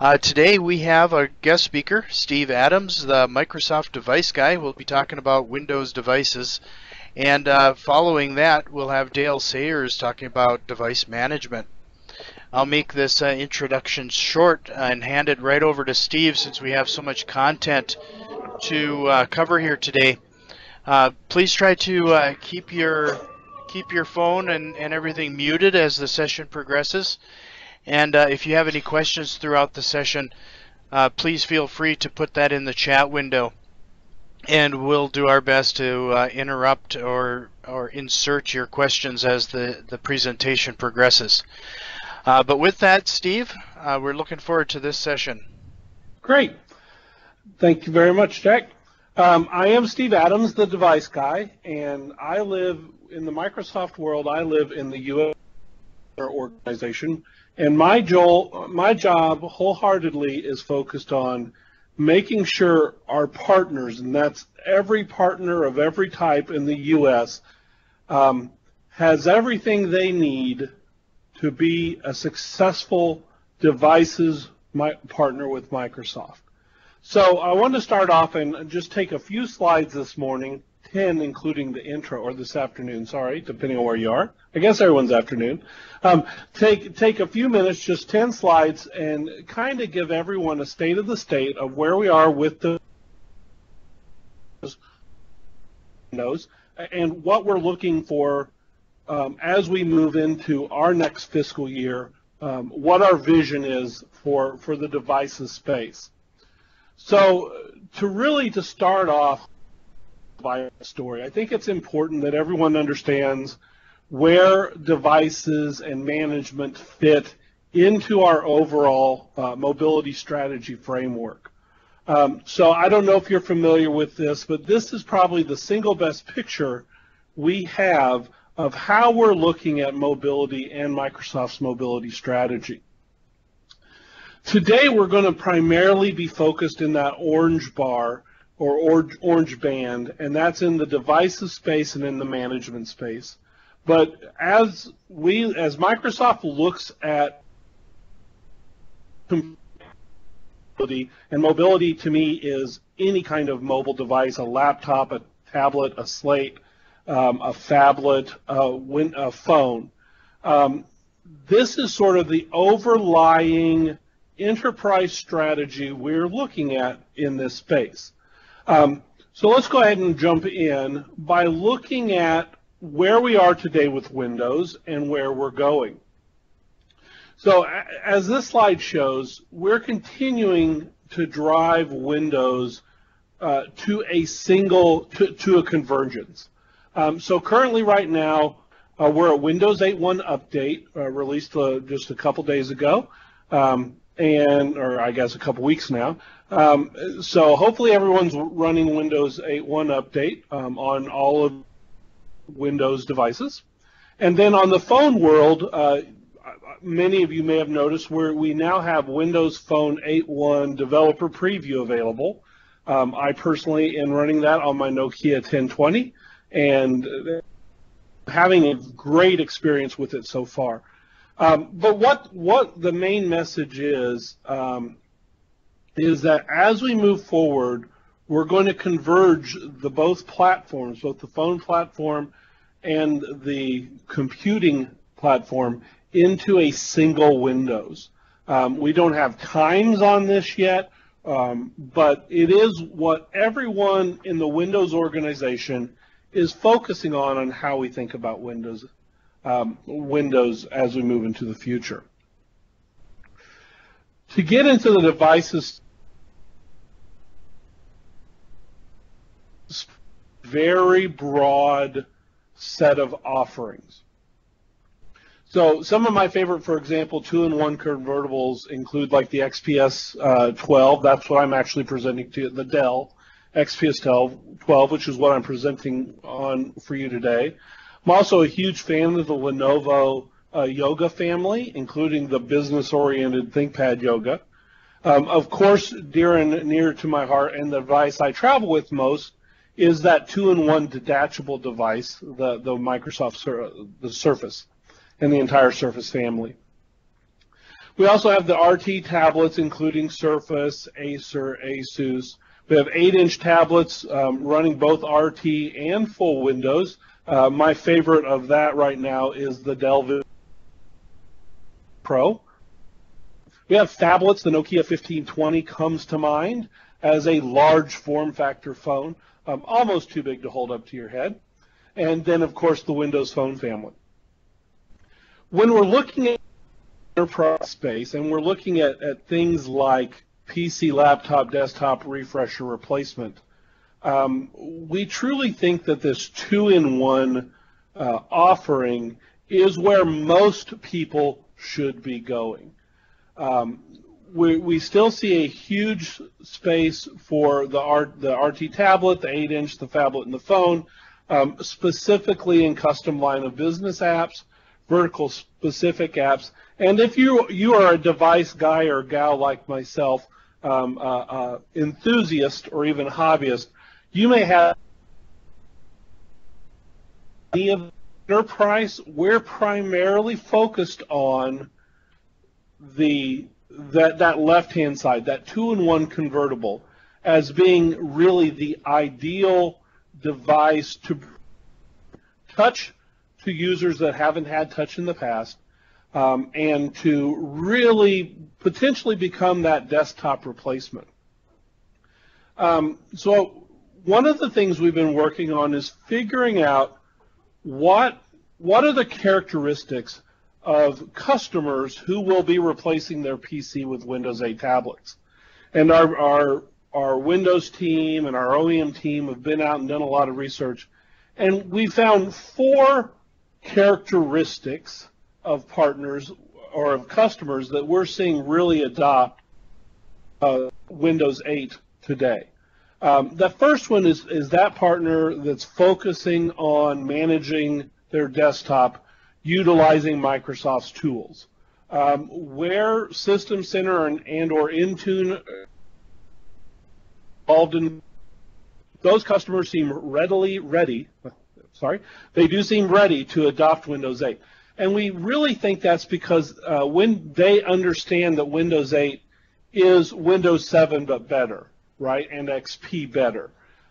Uh, today we have a guest speaker, Steve Adams, the Microsoft device guy. We'll be talking about Windows devices. And uh, following that, we'll have Dale Sayers talking about device management. I'll make this uh, introduction short and hand it right over to Steve since we have so much content to uh, cover here today. Uh, please try to uh, keep your keep your phone and, and everything muted as the session progresses. And uh, if you have any questions throughout the session, uh, please feel free to put that in the chat window. And we'll do our best to uh, interrupt or, or insert your questions as the, the presentation progresses. Uh, but with that, Steve, uh, we're looking forward to this session. Great. Thank you very much, Jack. Um, I am Steve Adams, the device guy, and I live in the Microsoft world. I live in the U.S. organization, and my, Joel, my job wholeheartedly is focused on making sure our partners, and that's every partner of every type in the U.S., um, has everything they need to be a successful devices partner with Microsoft. So I want to start off and just take a few slides this morning 10, including the intro, or this afternoon, sorry, depending on where you are. I guess everyone's afternoon. Um, take, take a few minutes, just 10 slides, and kind of give everyone a state of the state of where we are with the Windows and what we're looking for um, as we move into our next fiscal year, um, what our vision is for, for the devices space. So to really to start off, by story. I think it's important that everyone understands where devices and management fit into our overall uh, mobility strategy framework. Um, so I don't know if you're familiar with this, but this is probably the single best picture we have of how we're looking at mobility and Microsoft's mobility strategy. Today we're going to primarily be focused in that orange bar or orange, orange band, and that's in the devices space and in the management space. But as we, as Microsoft looks at mobility, and mobility to me is any kind of mobile device, a laptop, a tablet, a slate, um, a phablet, a, win, a phone. Um, this is sort of the overlying enterprise strategy we're looking at in this space. Um, so let's go ahead and jump in by looking at where we are today with Windows and where we're going. So as this slide shows, we're continuing to drive Windows uh, to a single, to, to a convergence. Um, so currently right now, uh, we're at Windows 8.1 update, uh, released uh, just a couple days ago, um, and or I guess a couple weeks now. Um, so hopefully everyone's running Windows 8.1 update um, on all of Windows devices. And then on the phone world, uh, many of you may have noticed where we now have Windows Phone 8.1 developer preview available. Um, I personally am running that on my Nokia 1020 and having a great experience with it so far. Um, but what what the main message is um, is that as we move forward, we're going to converge the both platforms, both the phone platform and the computing platform, into a single Windows. Um, we don't have times on this yet, um, but it is what everyone in the Windows organization is focusing on on how we think about Windows, um, Windows as we move into the future. To get into the devices very broad set of offerings. So some of my favorite, for example, two-in-one convertibles include like the XPS uh, 12. That's what I'm actually presenting to you, the Dell XPS 12, which is what I'm presenting on for you today. I'm also a huge fan of the Lenovo uh, Yoga family, including the business-oriented ThinkPad Yoga. Um, of course, dear and near to my heart, and the device I travel with most is that two-in-one detachable device, the, the Microsoft Sur the Surface, and the entire Surface family. We also have the RT tablets, including Surface, Acer, Asus. We have 8-inch tablets um, running both RT and full Windows. Uh, my favorite of that right now is the Dell Vision Pro. We have phablets. The Nokia 1520 comes to mind as a large form factor phone, um, almost too big to hold up to your head. And then, of course, the Windows Phone family. When we're looking at enterprise space and we're looking at, at things like PC, laptop, desktop refresher replacement, um, we truly think that this two-in-one uh, offering is where most people should be going. Um, we, we still see a huge space for the, R, the RT tablet, the 8-inch, the phablet, and the phone, um, specifically in custom line of business apps, vertical specific apps, and if you you are a device guy or gal like myself, um, uh, uh, enthusiast or even hobbyist, you may have the enterprise. We're primarily focused on the that that left hand side, that two-in-one convertible, as being really the ideal device to touch to users that haven't had touch in the past, um, and to really potentially become that desktop replacement. Um, so one of the things we've been working on is figuring out what what are the characteristics of customers who will be replacing their PC with Windows 8 tablets. And our, our, our Windows team and our OEM team have been out and done a lot of research. And we found four characteristics of partners or of customers that we're seeing really adopt uh, Windows 8 today. Um, the first one is, is that partner that's focusing on managing their desktop utilizing Microsoft's tools. Um, where System Center and, and or Intune involved in those customers seem readily ready. Sorry, they do seem ready to adopt Windows 8, and we really think that's because uh, when they understand that Windows 8 is Windows 7 but better, right, and XP better.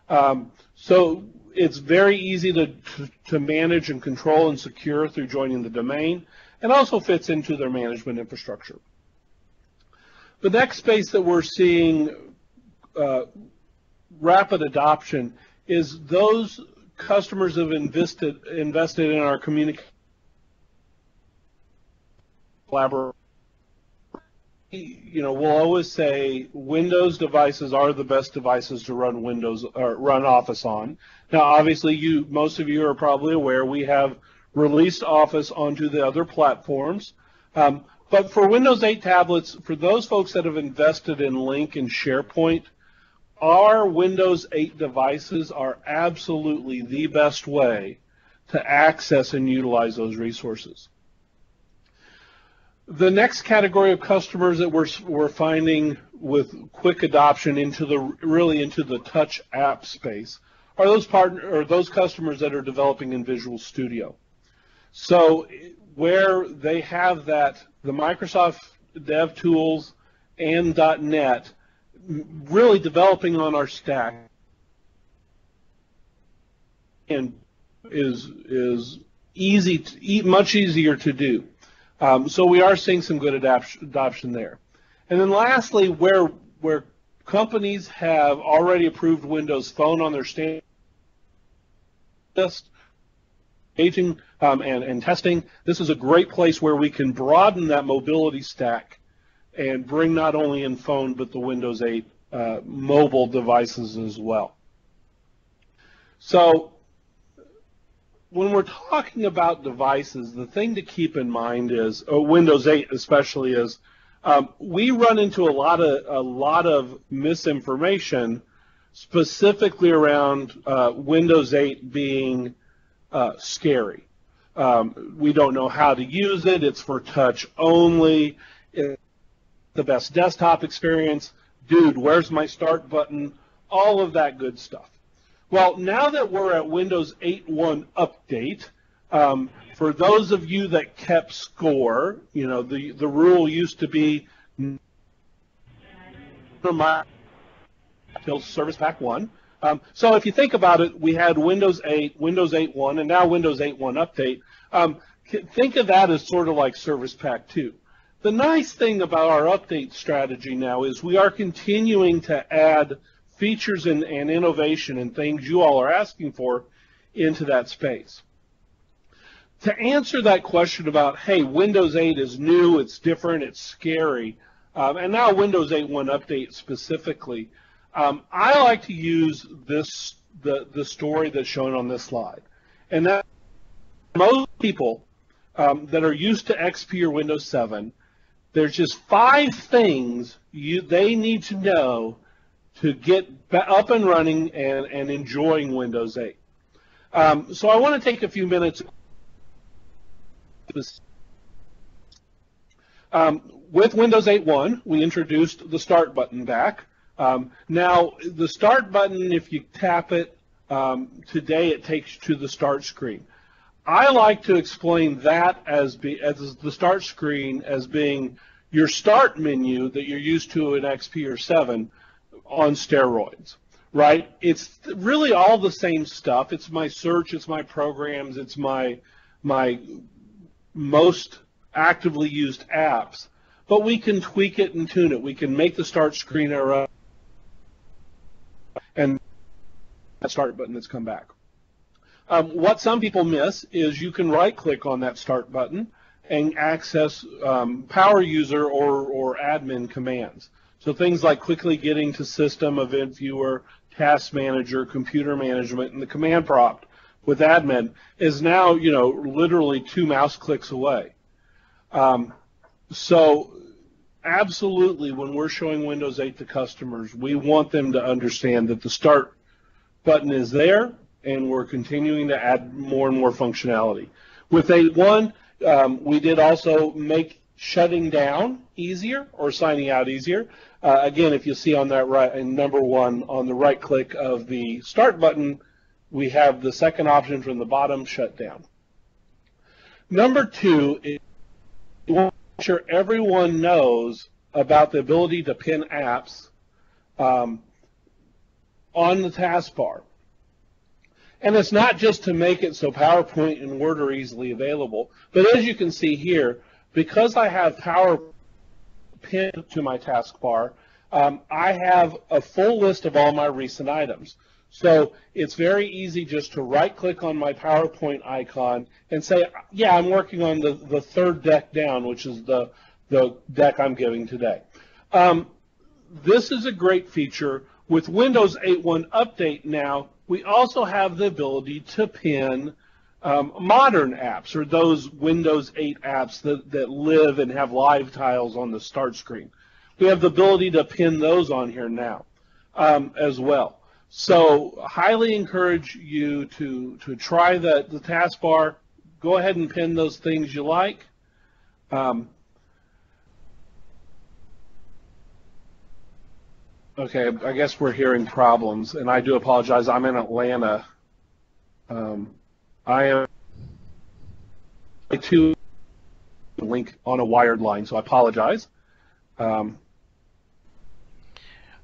Um, so it's very easy to, to, manage and control and secure through joining the domain and also fits into their management infrastructure. The next space that we're seeing uh, rapid adoption is those customers have invested invested in our communication collaboration you know, we'll always say Windows devices are the best devices to run Windows or run Office on. Now, obviously, you most of you are probably aware we have released Office onto the other platforms. Um, but for Windows 8 tablets, for those folks that have invested in Lync and SharePoint, our Windows 8 devices are absolutely the best way to access and utilize those resources. The next category of customers that we're, we're finding with quick adoption into the really into the touch app space are those partner or those customers that are developing in Visual Studio. So where they have that the Microsoft Dev Tools and .NET really developing on our stack and is is easy to, much easier to do. Um, so we are seeing some good adoption there. And then lastly, where where companies have already approved Windows Phone on their standard list, aging um, and, and testing, this is a great place where we can broaden that mobility stack and bring not only in phone but the Windows 8 uh, mobile devices as well. So when we're talking about devices, the thing to keep in mind is, oh, Windows 8 especially, is um, we run into a lot of a lot of misinformation, specifically around uh, Windows 8 being uh, scary. Um, we don't know how to use it. It's for touch only. It's the best desktop experience. Dude, where's my start button? All of that good stuff. Well, now that we're at Windows 8.1 update, Um, for those of you that kept score, you know, the, the rule used to be till Service Pack 1. Um, so if you think about it, we had Windows 8, Windows 8.1, and now Windows 8.1 Update. Um, think of that as sort of like Service Pack 2. The nice thing about our update strategy now is we are continuing to add features and, and innovation and things you all are asking for into that space. To answer that question about, hey, Windows 8 is new, it's different, it's scary, um, and now Windows 8.1 Update specifically, um, I like to use this the the story that's shown on this slide, and that most people um, that are used to XP or Windows 7, there's just five things you they need to know to get up and running and, and enjoying Windows 8. Um, so I want to take a few minutes. Um, with Windows 8.1, we introduced the Start button back. Um, now, the Start button, if you tap it, um, today it takes you to the Start screen. I like to explain that as, be, as the Start screen as being your Start menu that you're used to in XP or 7 on steroids, right? It's really all the same stuff. It's my search, it's my programs, it's my my most actively used apps, but we can tweak it and tune it. We can make the start screen era and that start button that's come back. Um, what some people miss is you can right click on that start button and access um, power user or, or admin commands. So things like quickly getting to system, event viewer, task manager, computer management, and the command prompt with admin is now, you know, literally two mouse clicks away. Um, so absolutely, when we're showing Windows 8 to customers, we want them to understand that the start button is there, and we're continuing to add more and more functionality. With 8.1, um, we did also make shutting down easier or signing out easier. Uh, again, if you see on that right, in number one, on the right click of the start button, we have the second option from the bottom, shut down. Number two is make sure everyone knows about the ability to pin apps um, on the taskbar. And it's not just to make it so PowerPoint and Word are easily available, but as you can see here, because I have Power pinned to my taskbar, um, I have a full list of all my recent items. So it's very easy just to right click on my PowerPoint icon and say, yeah, I'm working on the, the third deck down, which is the, the deck I'm giving today. Um, this is a great feature. With Windows 8.1 Update now, we also have the ability to pin um, modern apps or those Windows 8 apps that, that live and have live tiles on the start screen. We have the ability to pin those on here now um, as well. So highly encourage you to, to try the, the taskbar. Go ahead and pin those things you like. Um, okay, I guess we're hearing problems, and I do apologize. I'm in Atlanta. Um, I am to link on a wired line, so I apologize. Um,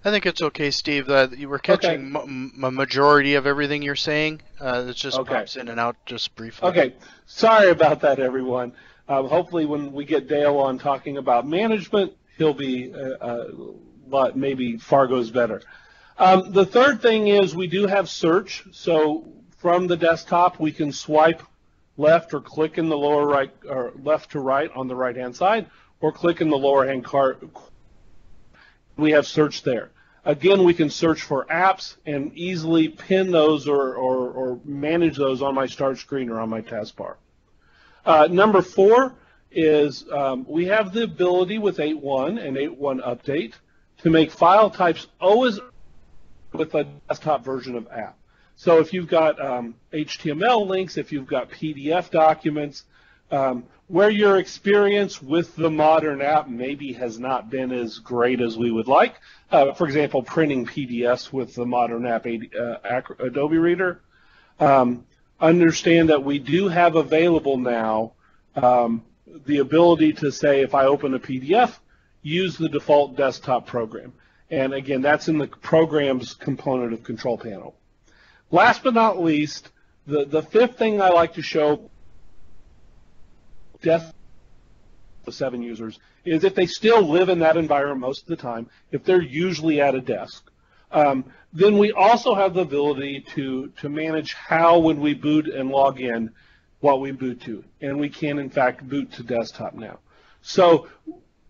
I think it's okay, Steve. That you were catching okay. a majority of everything you're saying. Uh, it just okay. pops in and out just briefly. Okay, sorry about that, everyone. Um, hopefully, when we get Dale on talking about management, he'll be uh, uh, maybe Fargo's better. Um, the third thing is we do have search. So from the desktop, we can swipe left or click in the lower right or left to right on the right hand side, or click in the lower hand card we have search there. Again, we can search for apps and easily pin those or, or, or manage those on my start screen or on my taskbar. Uh, number four is um, we have the ability with 8.1 and 8.1 update to make file types always with a desktop version of app. So if you've got um, HTML links, if you've got PDF documents, um, where your experience with the modern app maybe has not been as great as we would like. Uh, for example, printing PDFs with the modern app uh, Adobe Reader. Um, understand that we do have available now um, the ability to say if I open a PDF, use the default desktop program. And again, that's in the programs component of Control Panel. Last but not least, the, the fifth thing I like to show death desk seven users is if they still live in that environment most of the time, if they're usually at a desk. Um, then we also have the ability to, to manage how when we boot and log in, what we boot to. And we can, in fact, boot to desktop now. So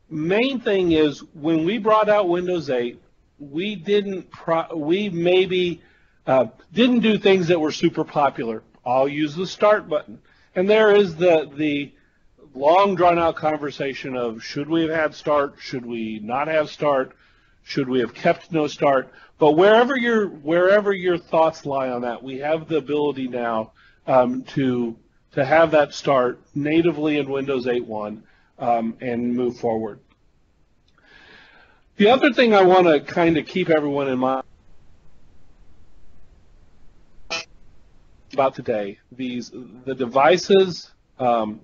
main thing is when we brought out Windows 8, we didn't, we maybe uh, didn't do things that were super popular. I'll use the start button. And there is the, the long drawn out conversation of should we have had start, should we not have start, should we have kept no start? But wherever your wherever your thoughts lie on that, we have the ability now um, to to have that start natively in Windows 8.1 um, and move forward. The other thing I want to kind of keep everyone in mind about today, these the devices, um,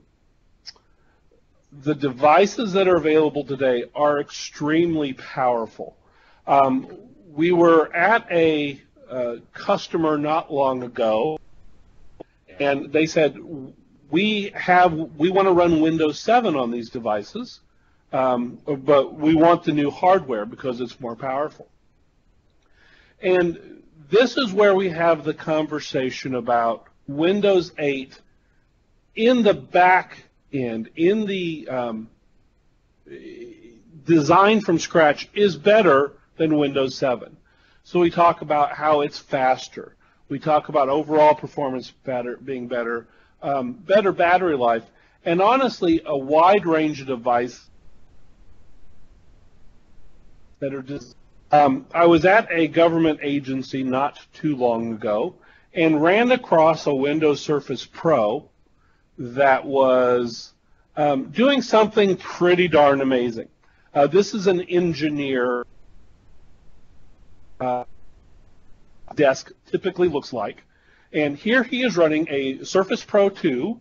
the devices that are available today are extremely powerful. Um, we were at a uh, customer not long ago, and they said we have we want to run Windows 7 on these devices, um, but we want the new hardware because it's more powerful. And this is where we have the conversation about Windows 8 in the back end, in the um, design from scratch, is better than Windows 7. So we talk about how it's faster. We talk about overall performance better, being better, um, better battery life, and honestly, a wide range of devices that are just. Um, I was at a government agency not too long ago and ran across a Windows Surface Pro that was um, doing something pretty darn amazing. Uh, this is an engineer uh, desk typically looks like. And here he is running a Surface Pro 2,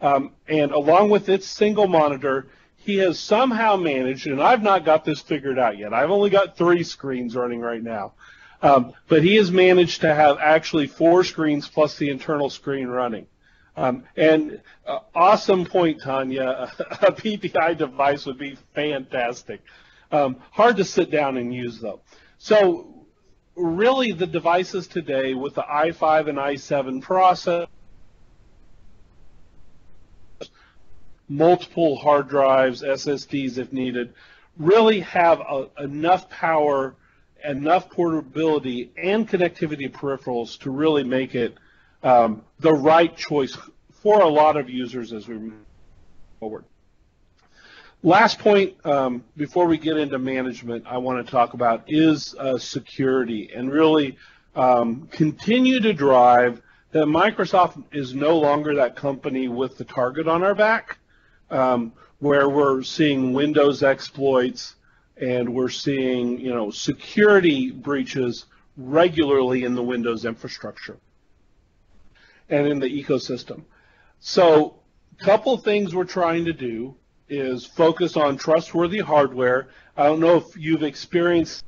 um, and along with its single monitor, he has somehow managed, and I've not got this figured out yet. I've only got three screens running right now. Um, but he has managed to have actually four screens plus the internal screen running. Um, and uh, awesome point, Tanya. A PPI device would be fantastic. Um, hard to sit down and use though. So really the devices today with the i5 and i7 process, multiple hard drives, SSDs if needed, really have a, enough power, enough portability, and connectivity peripherals to really make it um, the right choice for a lot of users as we move forward. Last point um, before we get into management, I want to talk about is uh, security and really um, continue to drive that Microsoft is no longer that company with the target on our back, um, where we're seeing Windows exploits and we're seeing you know security breaches regularly in the Windows infrastructure and in the ecosystem. So, couple things we're trying to do is focus on trustworthy hardware. I don't know if you've experienced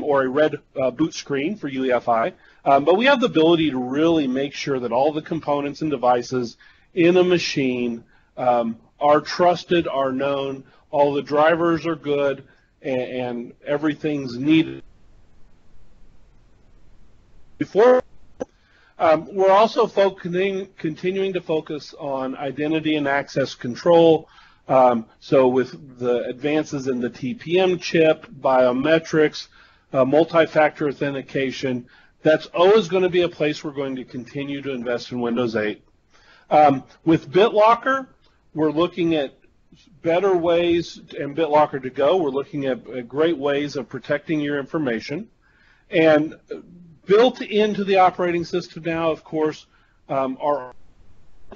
or a red uh, boot screen for UEFI, um, but we have the ability to really make sure that all the components and devices in a machine um, are trusted, are known, all the drivers are good, and, and everything's needed. Before um, we're also focusing continuing to focus on identity and access control. Um, so with the advances in the TPM chip, biometrics, uh, multi-factor authentication, that's always going to be a place we're going to continue to invest in Windows 8. Um, with BitLocker, we're looking at better ways, and BitLocker to go, we're looking at, at great ways of protecting your information. And built into the operating system now, of course, um, are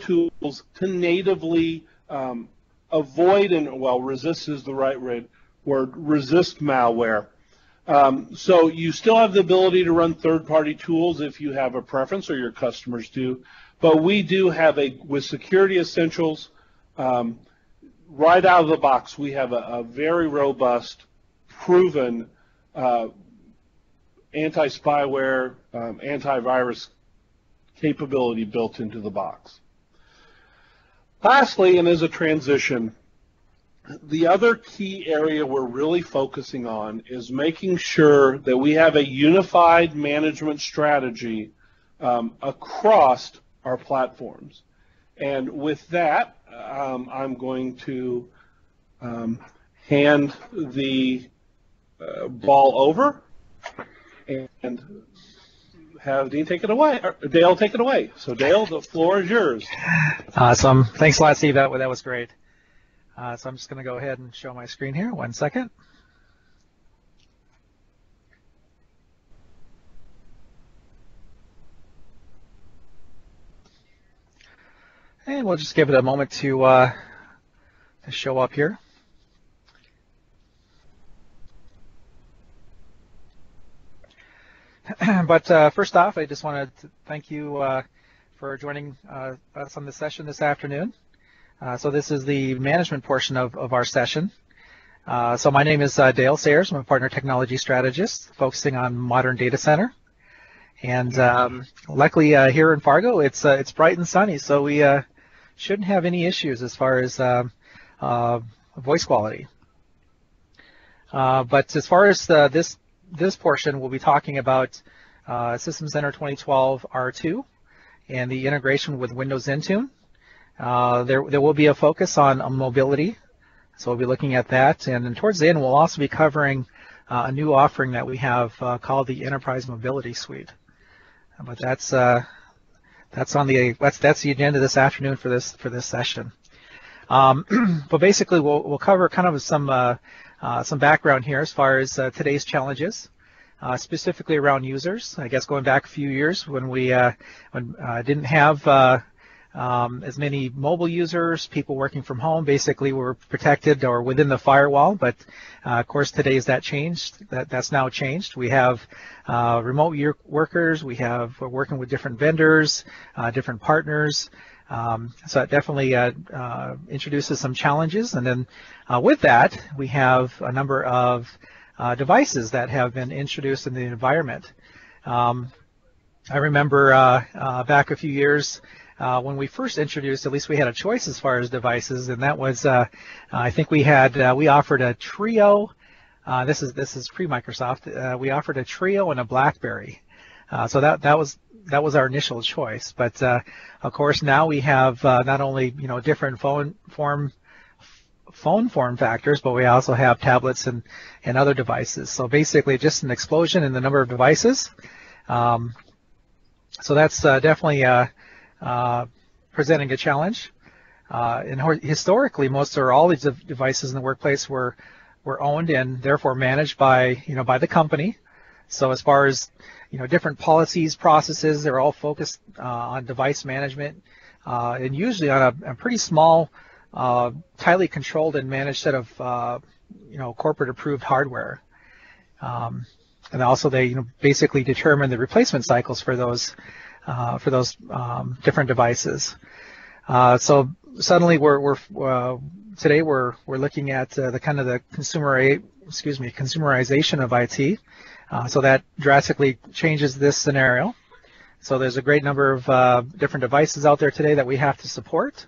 tools to natively um, avoid and well resist is the right word resist malware. Um, so you still have the ability to run third-party tools if you have a preference or your customers do. But we do have a, with Security Essentials, um, right out of the box, we have a, a very robust, proven uh, anti-spyware, um, antivirus capability built into the box. Lastly, and as a transition, the other key area we're really focusing on is making sure that we have a unified management strategy um, across our platforms. And with that, um, I'm going to um, hand the uh, ball over and have Dean take it away, Dale take it away. So Dale, the floor is yours. Awesome. Thanks a lot, Steve. That, that was great. Uh, so I'm just going to go ahead and show my screen here. One second. And we'll just give it a moment to, uh, to show up here. but uh, first off, I just want to thank you uh, for joining uh, us on the session this afternoon. Uh, so this is the management portion of, of our session. Uh, so my name is uh, Dale Sayers. I'm a partner technology strategist focusing on modern data center. And um, luckily here in Fargo, it's it's bright and sunny, so we shouldn't have any issues as far as um, voice quality. but as far as this this portion, we'll be talking about uh, System Center 2012 R2 and the integration with Windows Intune. Uh, there, there will be a focus on, on, mobility, so we'll be looking at that. And then towards the end, we'll also be covering uh, a new offering that we have uh, called the Enterprise Mobility Suite. But that's that's on the that's that's the agenda this afternoon for this for this session. Um, but basically, we'll we'll cover kind of some uh, uh, some background here as far as uh, today's challenges, specifically around users. I guess going back a few years when we when didn't have um, as many mobile users, people working from home, basically were protected or within the firewall. But of course, today is that changed. That that's now changed. We have remote workers. We have we're working with different vendors, different partners. Um, so it definitely uh, uh, introduces some challenges. And then uh, with that, we have a number of uh, devices that have been introduced in the environment. Um, I remember uh, uh, back a few years when we first introduced, at least we had a choice as far as devices, and that was, I think we had, we offered a Treo. this is this is pre-Microsoft. we offered a Treo and a BlackBerry. so that that was that was our initial choice. But uh, of course, now we have uh, not only you know different phone form phone form factors, but we also have tablets and and other devices. So basically, just an explosion in the number of devices. Um, so that's uh, definitely uh, uh, presenting a challenge. Uh, and historically, most or all these devices in the workplace were were owned and therefore managed by you know by the company. So as far as you know, different policies, processes, they're all focused uh, on device management uh, and usually on a, a pretty small, uh, tightly controlled and managed set of, uh, you know, corporate approved hardware. Um, and also they you know, basically determine the replacement cycles for those uh, for those um, different devices. Uh, so suddenly we're, we're today we're we're looking at the kind of the consumer excuse me consumerization of IT. Uh, so that drastically changes this scenario. So there's a great number of uh, different devices out there today that we have to support.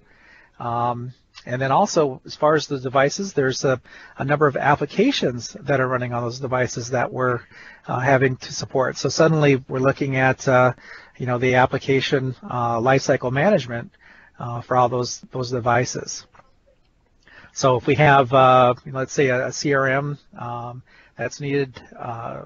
Um, and then also, as far as the devices, there's a, a, number of applications that are running on those devices that we're uh, having to support. So suddenly we're looking at, uh, you know, the application uh, lifecycle management uh, for all those those devices. So if we have, uh, let's say, a, a CRM um, that's needed uh,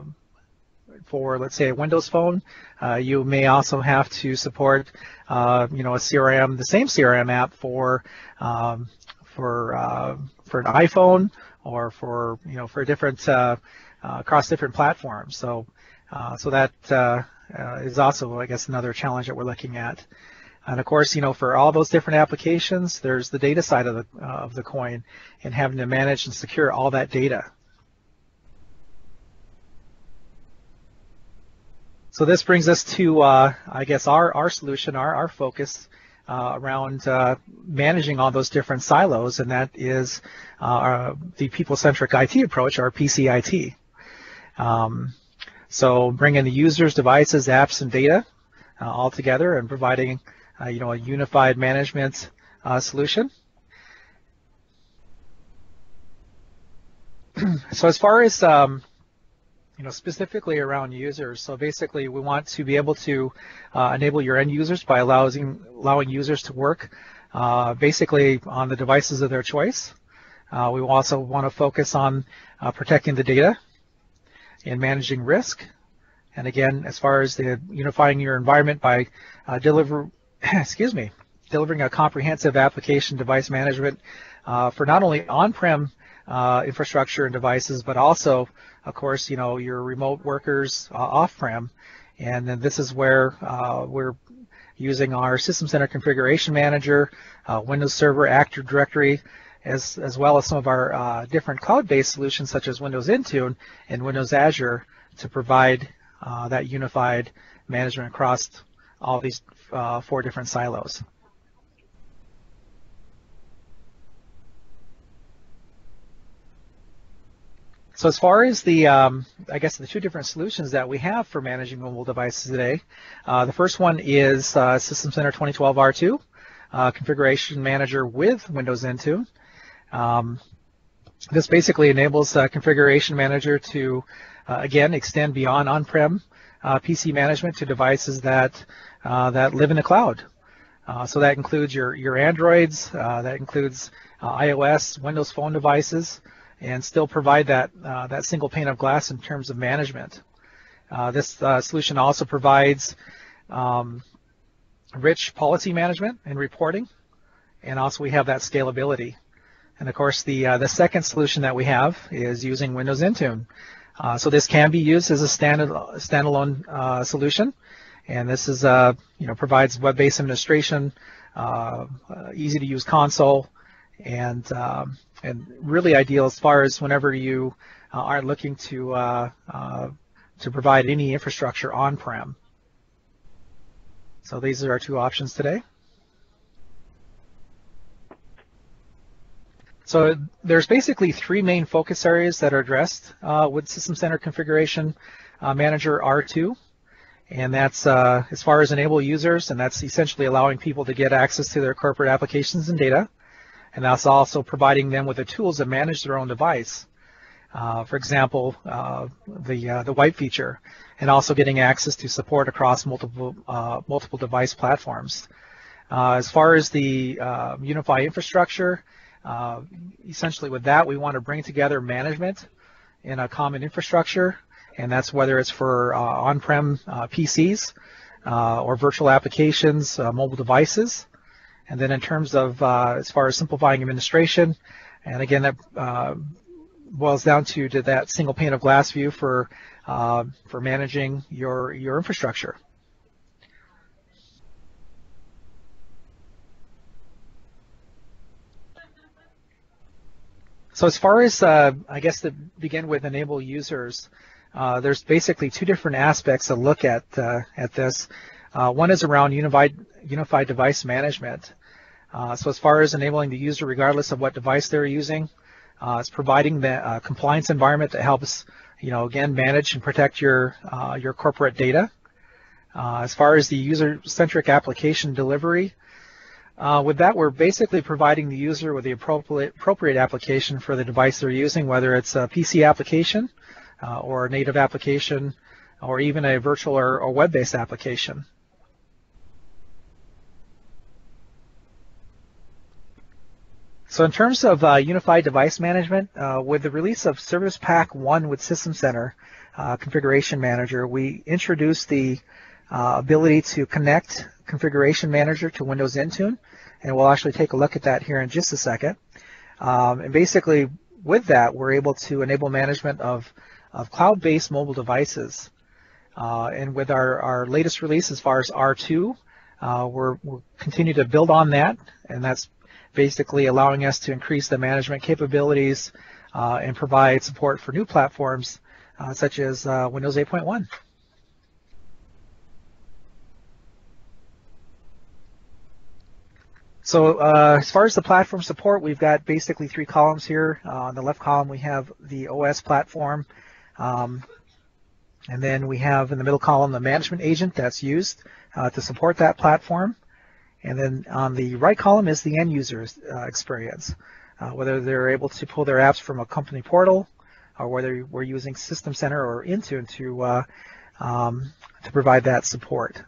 for, let's say, a Windows phone. Uh, you may also have to support, uh, you know, a CRM, the same CRM app for um, for for an iPhone or for you know for different across different platforms. So so that is also, I guess, another challenge that we're looking at. And of course, you know, for all those different applications, there's the data side of the of the coin, and having to manage and secure all that data. So this brings us to, uh, I guess, our, our solution, our, our focus uh, around uh, managing all those different silos, and that is uh, our, the people-centric IT approach, our PCIT. Um, so bringing the users, devices, apps, and data uh, all together and providing, uh, you know, a unified management solution. so as far as um, you know, specifically around users. So basically, we want to be able to uh, enable your end users by allowing allowing users to work uh, basically on the devices of their choice. Uh, we also want to focus on uh, protecting the data and managing risk. And again, as far as the unifying your environment by uh, deliver, excuse me, delivering a comprehensive application device management uh, for not only on-prem infrastructure and devices, but also of course, you know, your remote workers uh, off-prem. And then this is where uh, we're using our System Center Configuration Manager, uh, Windows Server Active Directory, as, as well as some of our uh, different cloud-based solutions such as Windows Intune and Windows Azure to provide uh, that unified management across all these uh, four different silos. So as far as the, um, I guess the two different solutions that we have for managing mobile devices today, uh, the first one is uh, System Center 2012 R2, uh, Configuration Manager with Windows Intune. Um, this basically enables uh, Configuration Manager to, uh, again, extend beyond on-prem uh, PC management to devices that that live in the cloud. so that includes your your Androids, that includes iOS, Windows Phone devices and still provide that, uh, that single pane of glass in terms of management. Uh, this uh, solution also provides um, rich policy management and reporting, and also we have that scalability. And of course, the uh, the second solution that we have is using Windows Intune. Uh, so this can be used as a standard, standalone uh, solution, and this is you know provides web-based administration, easy to use console, and um, and really ideal as far as whenever you uh, are looking to uh, uh, to provide any infrastructure on-prem. So these are our two options today. So there's basically three main focus areas that are addressed uh, with System Center Configuration uh, Manager R2. And that's uh, as far as enable users, and that's essentially allowing people to get access to their corporate applications and data and that's also providing them with the tools to manage their own device. Uh, for example, uh, the uh, the white feature, and also getting access to support across multiple multiple device platforms. As far as the uh, Unify infrastructure, essentially with that we want to bring together management in a common infrastructure, and that's whether it's for on-prem PCs or virtual applications, mobile devices. And then in terms of uh, as far as simplifying administration, and again that uh, boils down to, to that single pane of glass view for uh, for managing your your infrastructure. So as far as uh, I guess to begin with enable users, uh, there's basically two different aspects to look at uh, at this. one is around unified unified device management. Uh, so as far as enabling the user, regardless of what device they're using, uh, it's providing the uh, compliance environment that helps, you know, again, manage and protect your uh, your corporate data. Uh, as far as the user-centric application delivery, uh, with that, we're basically providing the user with the appropriate, appropriate application for the device they're using, whether it's a PC application or a native application or even a virtual or, or web-based application. So in terms of uh, unified device management, uh, with the release of Service Pack 1 with System Center uh, Configuration Manager, we introduced the uh, ability to connect Configuration Manager to Windows Intune, and we'll actually take a look at that here in just a second. Um, and basically, with that, we're able to enable management of, of cloud-based mobile devices. Uh, and with our, our latest release as far as R2, uh, we're, we'll continue to build on that, and that's basically allowing us to increase the management capabilities uh, and provide support for new platforms uh, such as uh, Windows 8.1. So uh, as far as the platform support, we've got basically three columns here. Uh, on the left column, we have the OS platform. Um, and then we have in the middle column the management agent that's used uh, to support that platform. And then on the right column is the end user uh, experience, uh, whether they're able to pull their apps from a company portal or whether we're using System Center or Intune to, uh, um, to provide that support.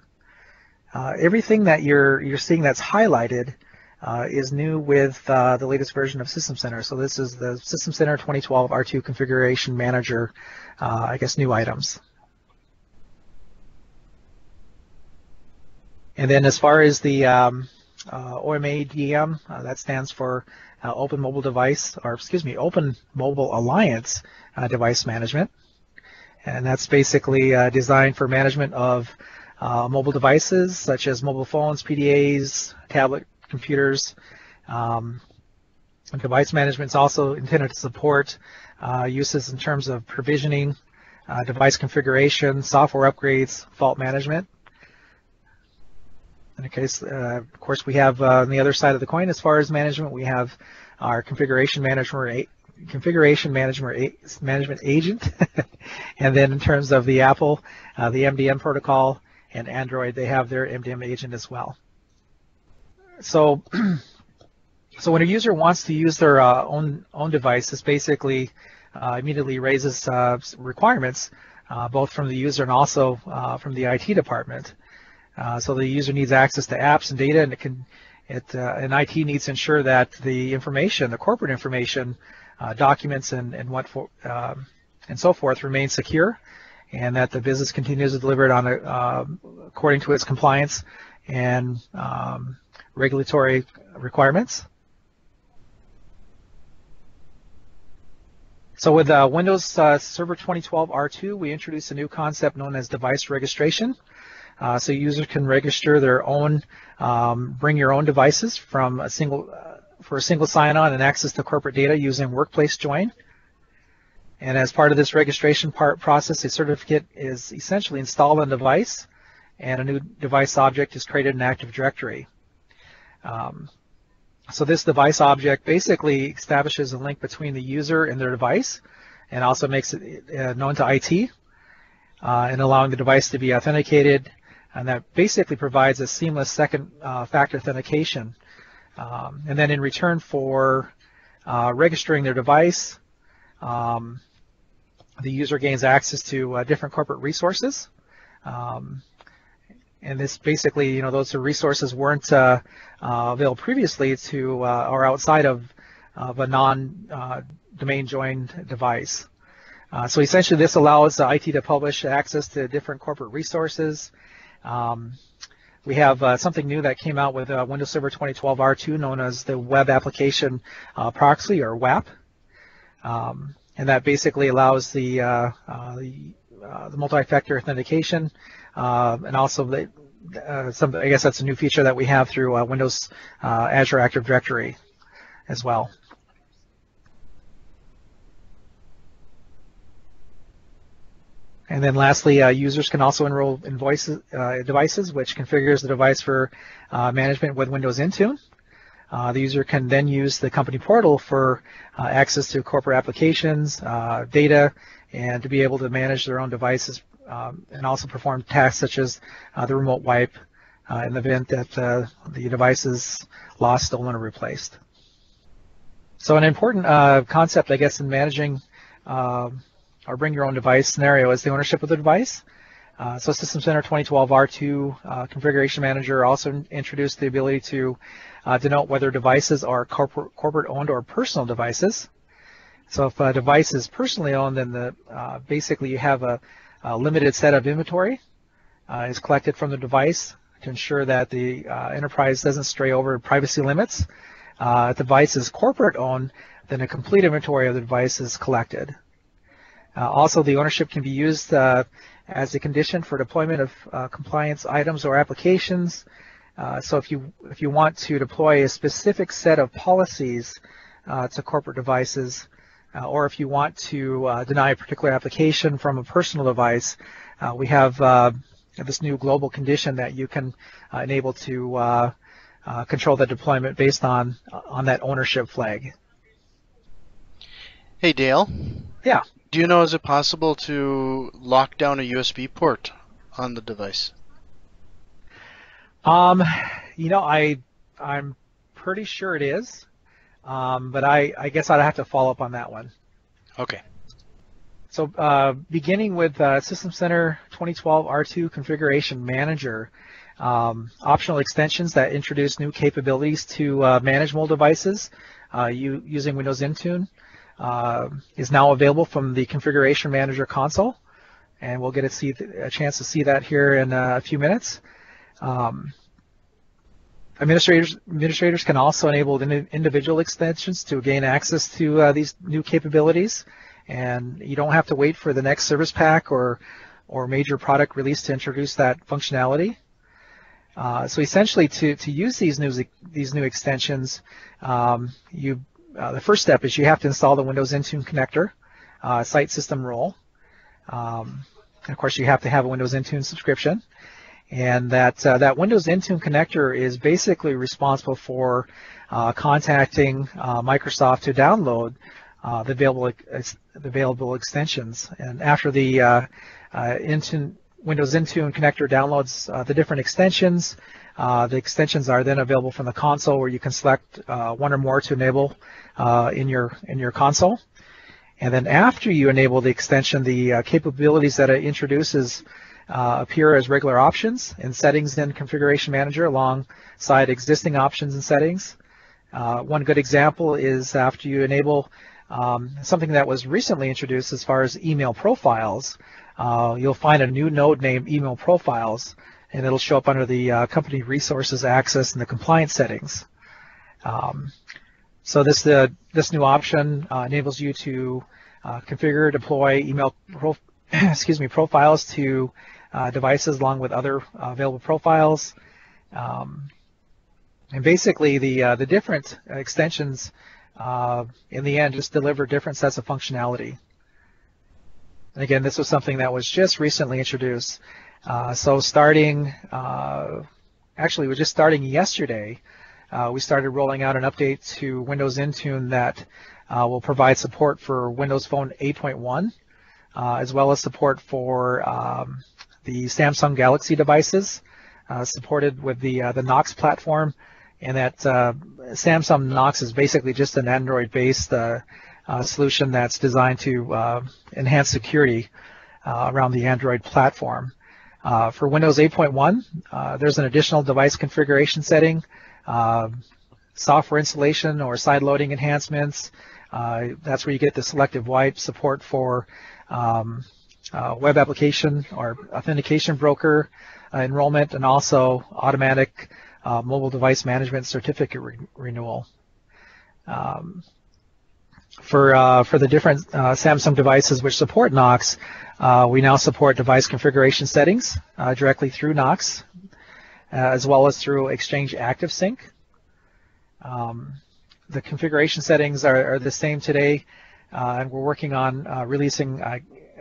Everything that you're, you're seeing that's highlighted uh, is new with uh, the latest version of System Center. So this is the System Center 2012 R2 Configuration Manager, uh, I guess, new items. And then as far as the um, uh, OMA DM, uh, that stands for uh, Open Mobile Device, or excuse me, Open Mobile Alliance Device Management. And that's basically designed for management of mobile devices such as mobile phones, PDAs, tablet computers. Um, device management is also intended to support uh, uses in terms of provisioning, uh, device configuration, software upgrades, fault management. In case, uh, of course, we have uh, on the other side of the coin, as far as management, we have our configuration management configuration management management agent, and then in terms of the Apple, uh, the MDM protocol, and Android, they have their MDM agent as well so so when a user wants to use their uh, own own device, this basically uh, immediately raises uh, requirements uh, both from the user and also uh, from the IT department. So the user needs access to apps and data, and it can it and IT needs to ensure that the information, the corporate information, documents and and what for um, and so forth remain secure, and that the business continues to deliver it on a, according to its compliance and um, regulatory requirements. So with uh, Windows uh, Server 2012 R2, we introduced a new concept known as device registration. Uh, so users can register their own, um, bring your own devices from a single, uh, for a single sign-on and access to corporate data using Workplace Join. And as part of this registration part process, a certificate is essentially installed on the device, and a new device object is created in Active Directory. Um, so this device object basically establishes a link between the user and their device and also makes it uh, known to IT uh, and allowing the device to be authenticated and that basically provides a seamless second uh, factor authentication. Um, and then in return for uh, registering their device, um, the user gains access to uh, different corporate resources. Um, and this basically, you know, those resources weren't uh, uh, available previously to uh, or outside of, of a non-domain uh, joined device. Uh, so essentially, this allows IT to publish access to different corporate resources. Um, we have uh, something new that came out with Windows Server 2012 R2 known as the Web Application Proxy or WAP. Um, and that basically allows the, the, the multi-factor authentication and also uh, some, I guess that's a new feature that we have through uh, Windows Azure Active Directory as well. And then lastly, uh, users can also enroll in uh, devices, which configures the device for uh, management with Windows Intune. the user can then use the company portal for access to corporate applications, data, and to be able to manage their own devices um, and also perform tasks such as uh, the remote wipe uh, in the event that uh, the device is lost, stolen, or replaced. So an important uh, concept, I guess, in managing um, or bring your own device scenario is the ownership of the device. Uh, so System Center 2012 R2 uh, Configuration Manager also introduced the ability to denote whether devices are corporate, corporate owned or personal devices. So if a device is personally owned, then the, basically you have a, a limited set of inventory uh, is collected from the device to ensure that the uh, enterprise doesn't stray over privacy limits. Uh, if the device is corporate owned, then a complete inventory of the device is collected. Uh, also, the ownership can be used uh, as a condition for deployment of uh, compliance items or applications. so if you if you want to deploy a specific set of policies to corporate devices, or if you want to uh, deny a particular application from a personal device, uh, we have this new global condition that you can enable to uh, control the deployment based on on that ownership flag. Hey Dale. Yeah. Do you know is it possible to lock down a USB port on the device? Um, you know, I I'm pretty sure it is, um, but I I guess I'd have to follow up on that one. Okay. So uh, beginning with uh, System Center 2012 R2 Configuration Manager, um, optional extensions that introduce new capabilities to uh, manage mobile devices uh, you, using Windows Intune uh, is now available from the Configuration Manager console, and we'll get a, see, a chance to see that here in a few minutes. Um, administrators, administrators can also enable individual extensions to gain access to uh, these new capabilities, and you don't have to wait for the next service pack or or major product release to introduce that functionality. Uh, so essentially, to, to use these new these new extensions, um, you uh, the first step is you have to install the Windows Intune connector, uh, site system role. Um, of course, you have to have a Windows Intune subscription, and that uh, that Windows Intune connector is basically responsible for uh, contacting Microsoft to download the available the available extensions. And after the Intune Windows Intune connector downloads uh, the different extensions. Uh, the extensions are then available from the console where you can select uh, one or more to enable uh, in your in your console. And then after you enable the extension, the uh, capabilities that it introduces uh, appear as regular options in Settings and Configuration Manager alongside existing options and settings. one good example is after you enable um, something that was recently introduced as far as email profiles uh, you'll find a new node named email profiles and it'll show up under the uh, company resources access and the compliance settings. Um, so this uh, this new option uh, enables you to uh, configure, deploy email excuse me profiles to uh, devices along with other available profiles. Um, and basically, the the different extensions in the end just deliver different sets of functionality. And again, this was something that was just recently introduced. Uh, so starting, uh, actually, we're just starting yesterday. Uh, we started rolling out an update to Windows Intune that uh, will provide support for Windows Phone 8.1, uh, as well as support for um, the Samsung Galaxy devices, uh, supported with the the Knox platform, and that Samsung Knox is basically just an Android-based uh, solution that's designed to uh, enhance security uh, around the Android platform. Uh, for Windows 8.1, uh, there's an additional device configuration setting, uh, software installation or side loading enhancements. that's where you get the selective wipe support for um, web application or authentication broker enrollment and also automatic mobile device management certificate re renewal. Um, for uh, for the different uh, Samsung devices which support Knox, uh, we now support device configuration settings uh, directly through Knox, uh, as well as through Exchange ActiveSync. Um, the configuration settings are, are, the same today, uh, and we're working on releasing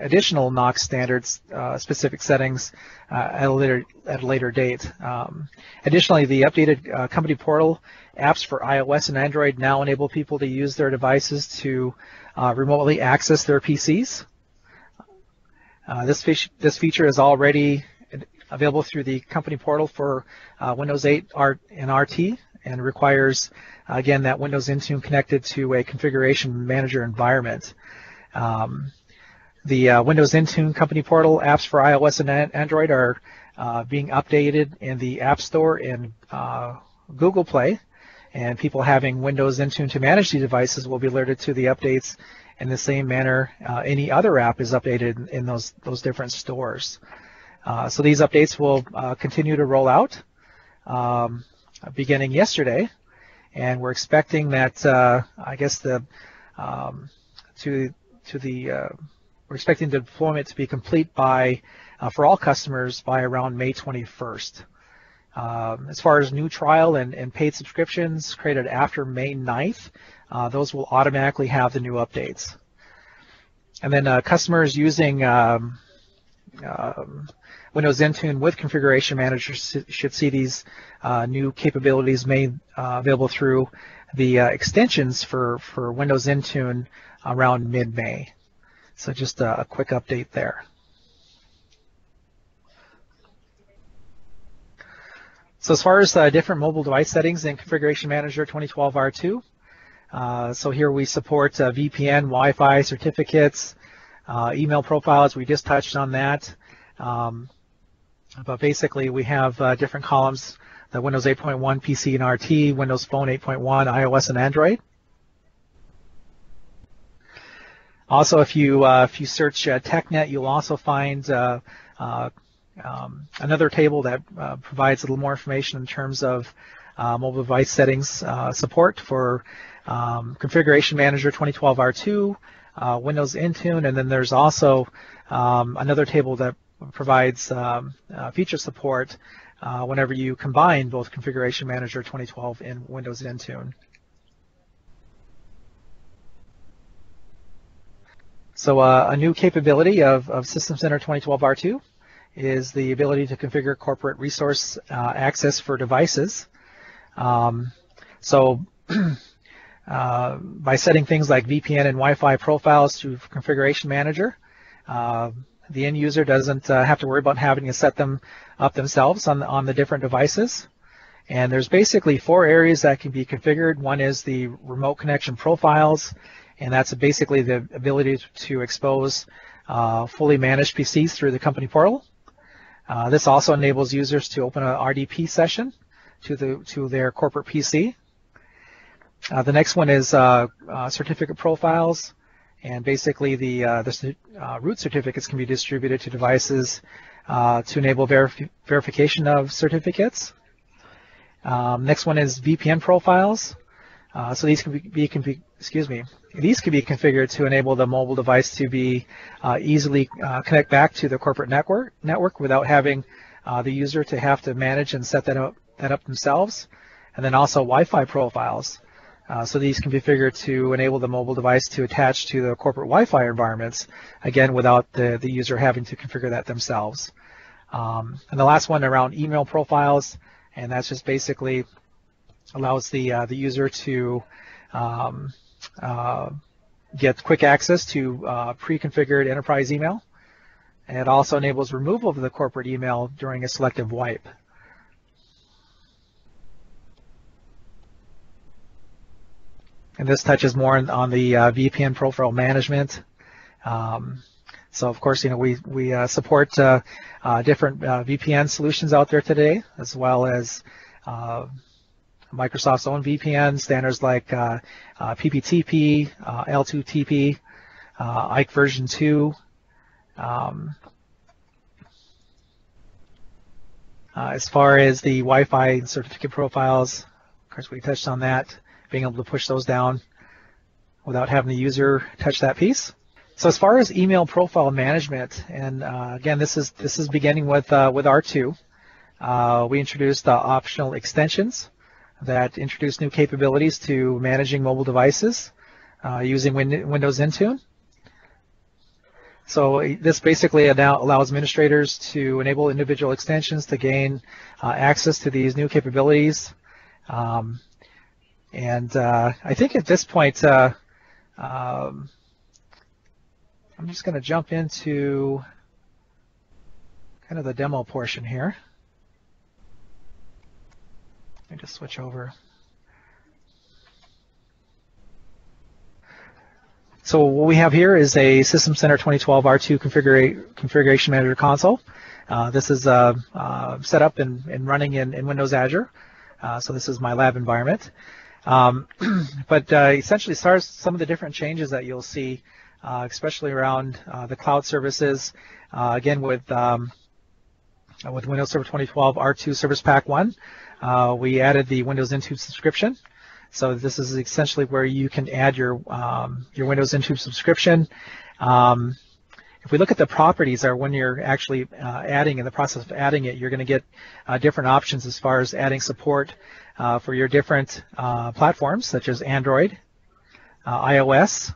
additional Knox standards specific settings at a later at a later date. Um, additionally, the updated company portal apps for iOS and Android now enable people to use their devices to uh, remotely access their PCs. Uh, this, fe this feature is already available through the company portal for uh, Windows 8 R and RT and requires, again, that Windows Intune connected to a configuration manager environment. Um, the uh, Windows Intune company portal apps for iOS and Android are uh, being updated in the App Store and uh, Google Play and people having Windows Intune to manage these devices will be alerted to the updates in the same manner uh, any other app is updated in those those different stores. Uh, so these updates will uh, continue to roll out um, beginning yesterday, and we're expecting that I guess the um, to to the we're expecting the deployment to be complete by uh, for all customers by around May 21st. Um, as far as new trial and, and, paid subscriptions created after May 9th, uh, those will automatically have the new updates. And then uh, customers using um, um, Windows Intune with Configuration Manager should see these uh, new capabilities made uh, available through the uh, extensions for, for Windows Intune around mid-May. So just a, a quick update there. So as far as uh, different mobile device settings in Configuration Manager 2012 R2, uh, so here we support uh, VPN, Wi-Fi certificates, uh, email profiles. We just touched on that. Um, but basically, we have uh, different columns: the Windows 8.1 PC and RT, Windows Phone 8.1, iOS, and Android. Also, if you uh, if you search TechNet, you'll also find um, another table that uh, provides a little more information in terms of uh, mobile device settings uh, support for um, Configuration Manager 2012 R2, uh, Windows Intune, and then there's also um, another table that provides um, uh, feature support uh, whenever you combine both Configuration Manager 2012 and Windows Intune. So a new capability of, of System Center 2012 R2 is the ability to configure corporate resource uh, access for devices. Um, so uh, by setting things like VPN and Wi-Fi profiles to Configuration Manager, uh, the end user doesn't uh, have to worry about having to set them up themselves on the, on the different devices. And there's basically four areas that can be configured. One is the remote connection profiles, and that's basically the ability to expose uh, fully managed PCs through the company portal. Uh, this also enables users to open an RDP session to the to their corporate PC. Uh, the next one is uh, uh, certificate profiles, and basically the uh, the root certificates can be distributed to devices to enable verif verification of certificates. Um, next one is VPN profiles. So these can be, be, can be excuse me these can be configured to enable the mobile device to be uh, easily uh, connect back to the corporate network network without having uh, the user to have to manage and set that up that up themselves. And then also Wi-Fi profiles. Uh, so these can be configured to enable the mobile device to attach to the corporate Wi-Fi environments, again without the, the user having to configure that themselves. Um, and the last one around email profiles, and that's just basically allows the uh, the user to um, uh, get quick access to uh, pre-configured enterprise email. And it also enables removal of the corporate email during a selective wipe. And this touches more on the uh, VPN profile management. Um, so of course, you know, we, we uh, support uh, uh, different VPN solutions out there today, as well as Microsoft's own VPN, standards like uh, uh, PPTP, uh, L2TP, uh, IKE version 2. Um, uh, as far as the Wi-Fi certificate profiles, of course we touched on that, being able to push those down without having the user touch that piece. So as far as email profile management, and uh, again, this is this is beginning with with R2. we introduced the optional extensions that introduce new capabilities to managing mobile devices uh, using Win Windows Intune. So this basically allows administrators to enable individual extensions to gain uh, access to these new capabilities. Um, and uh, I think at this point, uh, um, I'm just going to jump into kind of the demo portion here. Let me just switch over. So what we have here is a System Center 2012 R2 configura configuration manager console. Uh, this is uh, uh, set up and, and running in, in, Windows Azure. Uh, so this is my lab environment. Um, but uh, essentially starts some of the different changes that you'll see, uh, especially around the cloud services. again, with um, with Windows Server 2012 R2 Service Pack 1, uh, we added the Windows Intune subscription. So this is essentially where you can add your um, your Windows Intune subscription. Um, if we look at the properties, or when you're actually uh, adding, in the process of adding it, you're going to get uh, different options as far as adding support uh, for your different uh, platforms, such as Android, uh, iOS,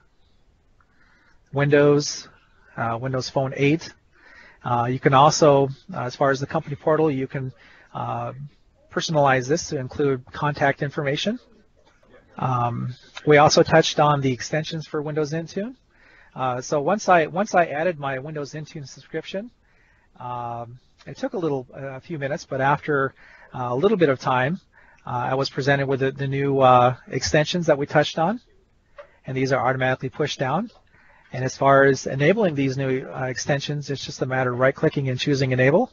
Windows, Windows Phone 8, Uh, you can also, uh, as far as the company portal, you can uh, personalize this to include contact information. Um, we also touched on the extensions for Windows Intune. Uh, so once I once I added my Windows Intune subscription, um, it took a little a few minutes, but after uh, a little bit of time, uh, I was presented with the, the new uh, extensions that we touched on, and these are automatically pushed down. And as far as enabling these new uh, extensions, it's just a matter of right-clicking and choosing Enable.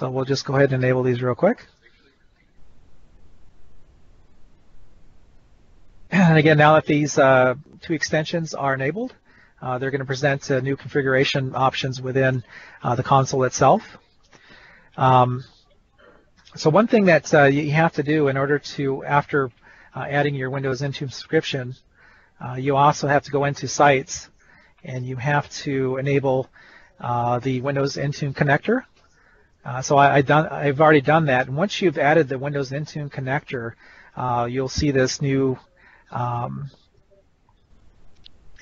So we'll just go ahead and enable these real quick. And again, now that these uh, two extensions are enabled, uh, they're going to present uh, new configuration options within uh, the console itself. Um, so one thing that uh, you have to do in order to, after uh, adding your Windows Intune subscription, you also have to go into Sites and you have to enable the Windows Intune connector. Uh, so I, have already done that. And once you've added the Windows Intune connector, uh, you'll see this new um,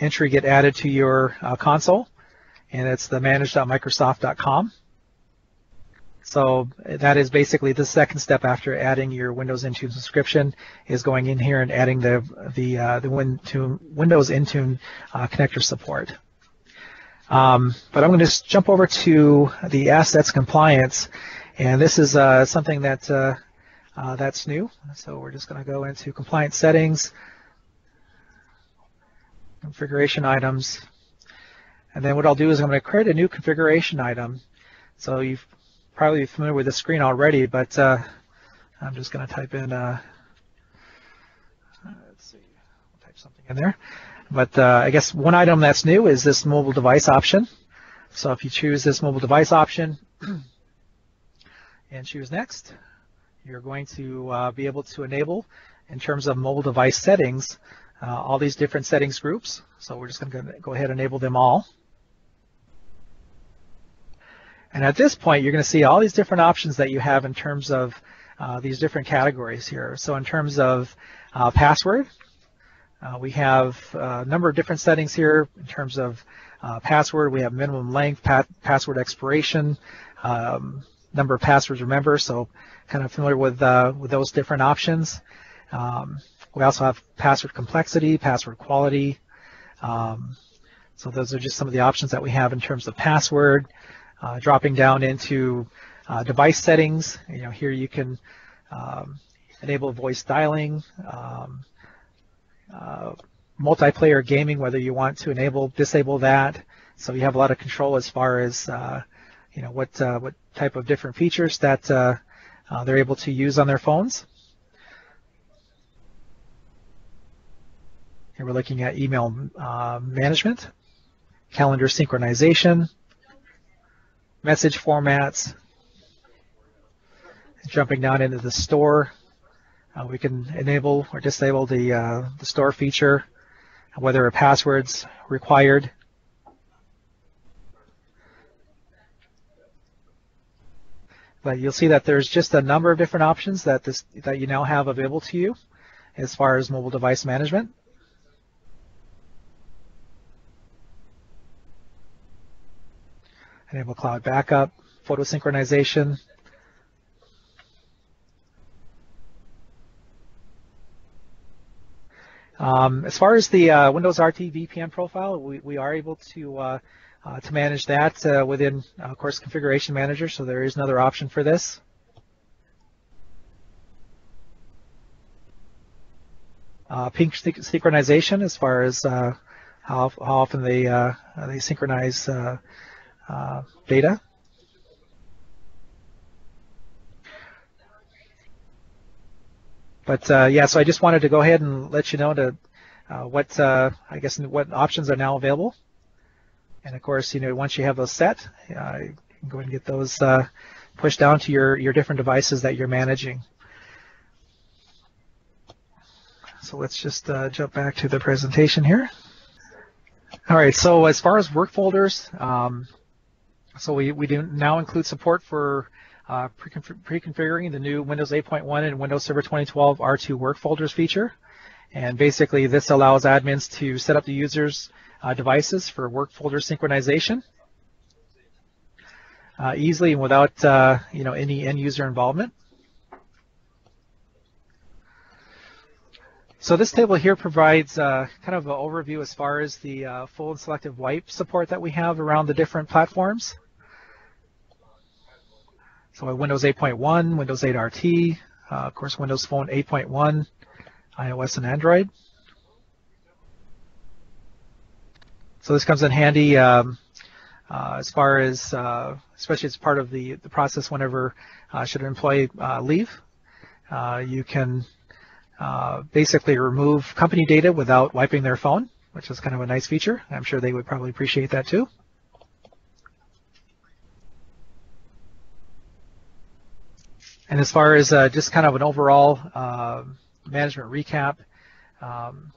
entry get added to your uh, console, and it's the manage.microsoft.com. So that is basically the second step after adding your Windows Intune subscription is going in here and adding the the uh, the Windows Intune uh, connector support. Um, but I'm going to jump over to the assets compliance, and this is uh, something that uh, uh, that's new. So we're just going to go into compliance settings, configuration items, and then what I'll do is I'm going to create a new configuration item. So you've probably familiar with the screen already, but uh, I'm just going to type in. Uh, let's see, I'll type something in there. But uh, I guess one item that's new is this mobile device option. So if you choose this mobile device option and choose next, you're going to uh, be able to enable, in terms of mobile device settings, uh, all these different settings groups. So we're just going to go ahead and enable them all. And at this point, you're going to see all these different options that you have in terms of uh, these different categories here. So in terms of uh, password, uh, we have a number of different settings here in terms of uh, password. We have minimum length, pa password expiration, um, number of passwords remember, so kind of familiar with, uh, with those different options. Um, we also have password complexity, password quality. Um, so those are just some of the options that we have in terms of password. Uh, dropping down into uh, device settings, you know, here you can um, enable voice dialing, um, uh, multiplayer gaming, whether you want to enable, disable that. So you have a lot of control as far as uh, you know what uh, what type of different features that uh, uh, they're able to use on their phones. Here we're looking at email management, calendar synchronization, message formats, jumping down into the store we can enable or disable the, uh, the store feature, whether a password's required. But you'll see that there's just a number of different options that this that you now have available to you as far as mobile device management. Enable cloud backup, photo synchronization, Um, as far as the uh, Windows RT VPN profile, we, we are able to uh, uh, to manage that uh, within, of course, Configuration Manager. So there is another option for this. Uh, ping synchronization, as far as uh, how, how often they they synchronize data. But uh, yeah, so I just wanted to go ahead and let you know to uh, what uh, I guess what options are now available. And of course, you know, once you have those set, uh, you can go and get those uh, pushed down to your your different devices that you're managing. So let's just jump back to the presentation here. All right, so as far as work folders, um, so we, we do now include support for uh, pre-configuring the new Windows 8.1 and Windows Server 2012 R2 work folders feature. And basically, this allows admins to set up the user's uh, devices for work folder synchronization uh, easily and without uh, you know any end user involvement. So this table here provides uh, kind of an overview as far as the uh, full and selective wipe support that we have around the different platforms. So Windows 8.1, Windows 8 RT, uh, of course Windows Phone 8.1, iOS and Android. So this comes in handy um, uh, as far as, uh, especially as part of the, the process whenever uh, should an employee uh, leave. Uh, you can uh, basically remove company data without wiping their phone, which is kind of a nice feature. I'm sure they would probably appreciate that too. And as far as uh, just kind of an overall uh, management recap, um,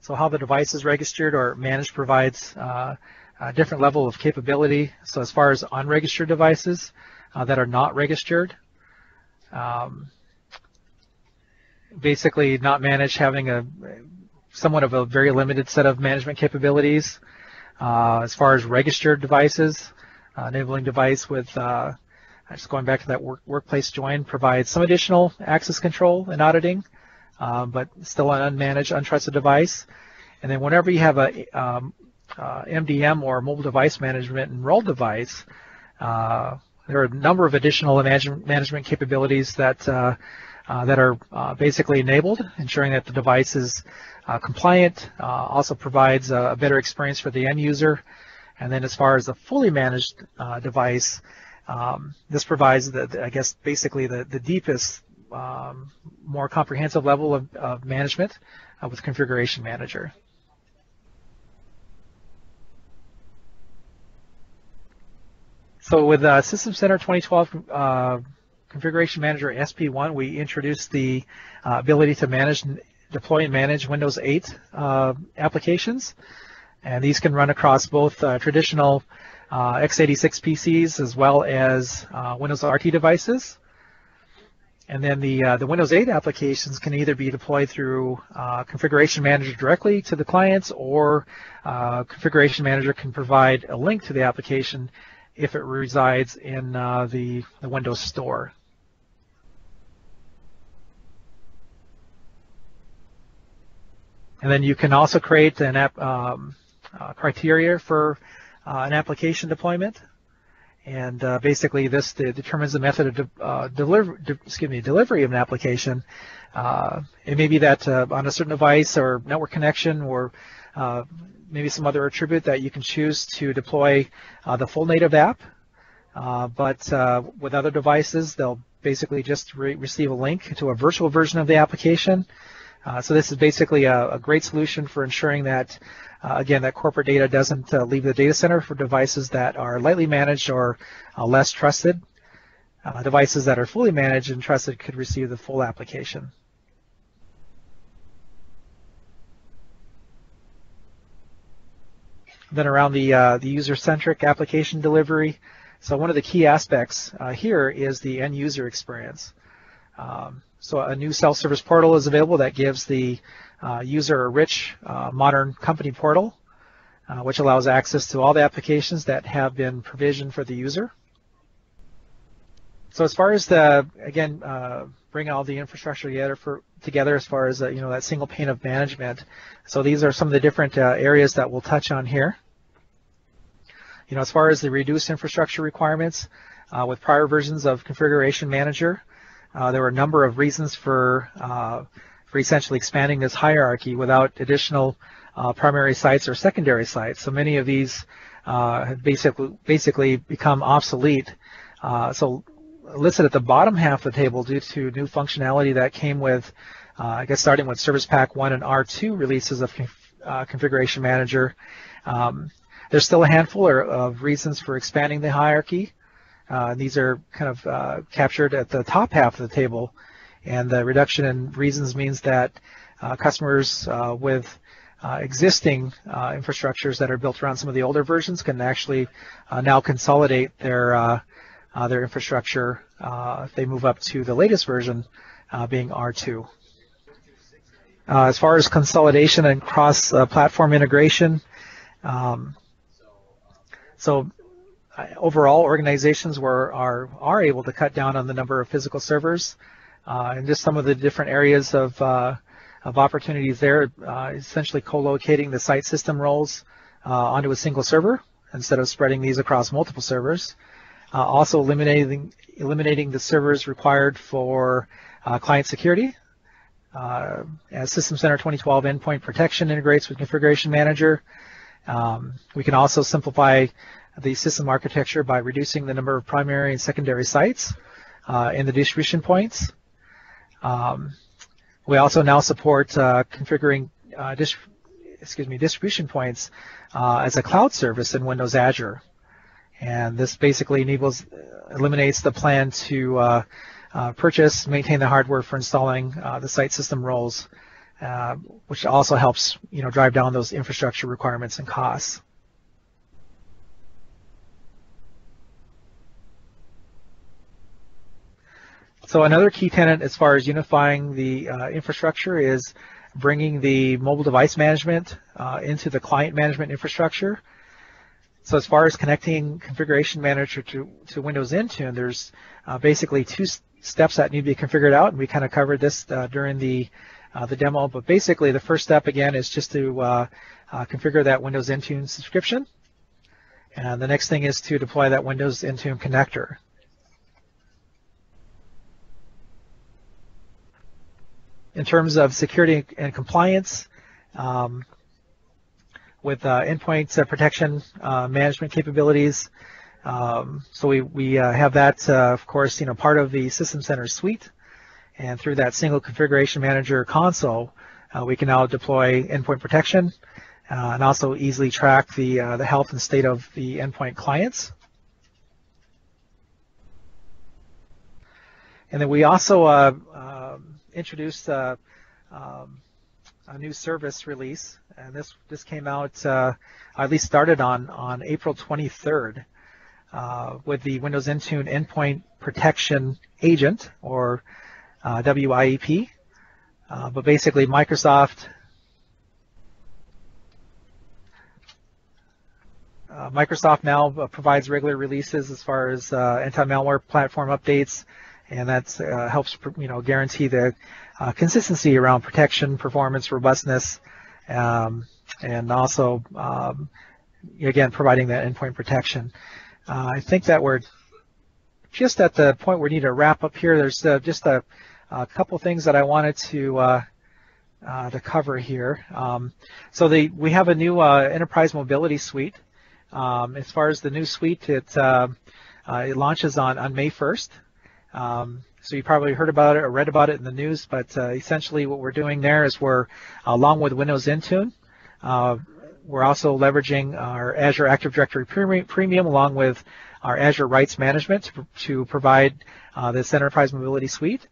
so how the device is registered or managed provides uh, a different level of capability. So as far as unregistered devices uh, that are not registered, um, basically not managed having a somewhat of a very limited set of management capabilities. Uh, as far as registered devices, uh, enabling device with just going back to that work, workplace join provides some additional access control and auditing, uh, but still an unmanaged, untrusted device. And then whenever you have a um, uh, MDM or mobile device management enrolled device, uh, there are a number of additional management, capabilities that uh, uh, that are uh, basically enabled, ensuring that the device is compliant, also provides a, better experience for the end user. And then as far as the fully managed device, um, this provides, the, I guess, basically the, the deepest, um, more comprehensive level of, of management with Configuration Manager. So with uh, System Center 2012 uh, Configuration Manager SP1, we introduced the uh, ability to manage, deploy and manage Windows 8 uh, applications. And these can run across both uh, traditional uh, x86 PCs as well as Windows RT devices. And then the, uh, the Windows 8 applications can either be deployed through uh, Configuration Manager directly to the clients or uh, Configuration Manager can provide a link to the application if it resides in uh, the, the Windows Store. And then you can also create an app um, uh, criteria for uh, an application deployment. And uh, basically, this determines the method of de uh, deliver, de excuse me, delivery of an application. Uh, it may be that on a certain device or network connection or maybe some other attribute that you can choose to deploy uh, the full native app. Uh, but uh, with other devices, they'll basically just re receive a link to a virtual version of the application. Uh, so this is basically a, a, great solution for ensuring that, uh, again, that corporate data doesn't uh, leave the data center for devices that are lightly managed or less trusted. devices that are fully managed and trusted could receive the full application. Then around the, uh, the user-centric application delivery. So one of the key aspects uh, here is the end user experience. Um, so a new self-service portal is available that gives the uh, user a rich, uh, modern company portal, uh, which allows access to all the applications that have been provisioned for the user. So as far as the, again, bring all the infrastructure together for together as far as you know that single pane of management. So these are some of the different areas that we'll touch on here. You know, as far as the reduced infrastructure requirements, uh, with prior versions of Configuration Manager, uh, there were a number of reasons for uh, for essentially expanding this hierarchy without additional uh, primary sites or secondary sites. So many of these have basically basically become obsolete. so listed at the bottom half of the table due to new functionality that came with, uh, I guess, starting with Service Pack 1 and R2 releases of uh, Configuration Manager. Um, there's still a handful of reasons for expanding the hierarchy. Uh, these are kind of uh, captured at the top half of the table, and the reduction in reasons means that uh, customers uh, with existing infrastructures that are built around some of the older versions can actually now consolidate their uh, their infrastructure uh, if they move up to the latest version uh, being R2. Uh, as far as consolidation and cross-platform integration, um, so uh, overall organizations were are are able to cut down on the number of physical servers, uh, and just some of the different areas of uh, of opportunities there. Uh, essentially, co-locating the site system roles uh, onto a single server instead of spreading these across multiple servers. Uh, also, eliminating eliminating the servers required for client security. as System Center 2012 Endpoint Protection integrates with Configuration Manager, um, we can also simplify the system architecture by reducing the number of primary and secondary sites uh, in the distribution points. Um, we also now support uh, configuring uh, excuse me, distribution points uh, as a cloud service in Windows Azure. And this basically enables, eliminates the plan to uh, uh, purchase, maintain the hardware for installing the site system roles uh, which also helps you know drive down those infrastructure requirements and costs. So another key tenet as far as unifying the uh, infrastructure is bringing the mobile device management uh, into the client management infrastructure. So as far as connecting Configuration Manager to, to Windows Intune, there's uh, basically two steps that need to be configured out, and we kind of covered this uh, during the uh, the demo. But basically, the first step again is just to uh, configure that Windows Intune subscription. And the next thing is to deploy that Windows Intune connector. In terms of security and compliance, um, with uh, endpoint uh, protection uh, management capabilities, um, so we, we have that, of course, you know, part of the System Center suite. And through that single configuration manager console, uh, we can now deploy endpoint protection uh, and also easily track the, uh, the health and state of the endpoint clients. And then we also uh, um, introduced uh, um, a new service release, and this this came out, uh, at least started on on April 23rd, with the Windows Intune Endpoint Protection Agent, or uh, WIEP. Uh, but basically, Microsoft uh, Microsoft now uh, provides regular releases as far as uh, anti-malware platform updates, and that uh, helps you know guarantee the consistency around protection, performance, robustness, um, and also um, again providing that endpoint protection. I think that we're just at the point where we need to wrap up here. There's just a a couple things that I wanted to uh, uh, to cover here. Um, so the, we have a new uh, enterprise mobility suite. Um, as far as the new suite, it, uh, uh, it launches on, on May 1st. Um, so you probably heard about it or read about it in the news, but uh, essentially what we're doing there is we're, along with Windows Intune, we're also leveraging our Azure Active Directory Premium along with our Azure Rights Management to, to provide this enterprise mobility suite.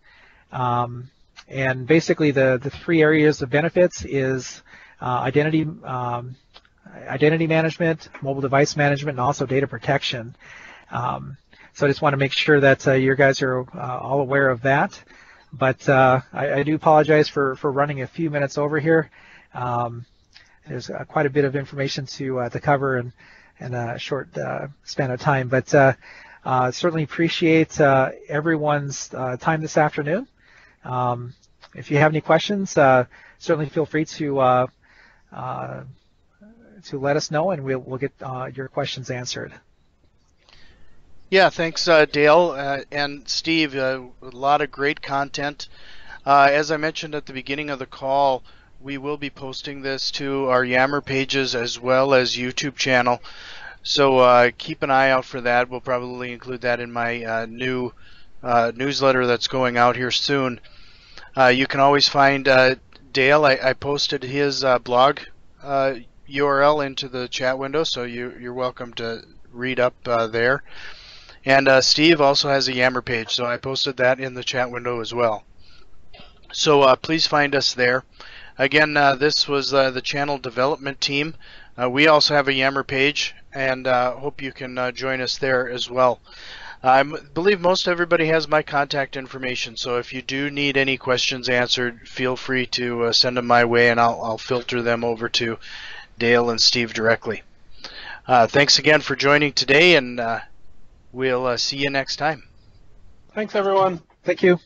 Um, and basically the, the three areas of benefits is uh, identity, um, identity management, mobile device management, and also data protection. Um, so I just want to make sure that uh, you guys are uh, all aware of that. But uh, I, I, do apologize for, for running a few minutes over here. Um, there's uh, quite a bit of information to uh, to cover in, in a short span of time. But certainly appreciate everyone's time this afternoon. Um, if you have any questions, uh, certainly feel free to uh, uh, to let us know, and we'll we'll get uh, your questions answered. Yeah, thanks, uh, Dale uh, and Steve. a lot of great content. as I mentioned at the beginning of the call, we will be posting this to our Yammer pages as well as YouTube channel. So keep an eye out for that. We'll probably include that in my new newsletter that's going out here soon. Uh, you can always find uh, Dale. I, I, posted his uh, blog URL uh, into the chat window, so you, you're welcome to read up uh, there. And uh, Steve also has a Yammer page, so I posted that in the chat window as well. So uh, please find us there. Again, uh, this was uh, the channel development team. Uh, we also have a Yammer page, and uh, hope you can join us there as well. I believe most everybody has my contact information, so if you do need any questions answered, feel free to send them my way, and I'll, I'll filter them over to Dale and Steve directly. Uh, thanks again for joining today, and uh, We'll uh, see you next time. Thanks, everyone. Thank you.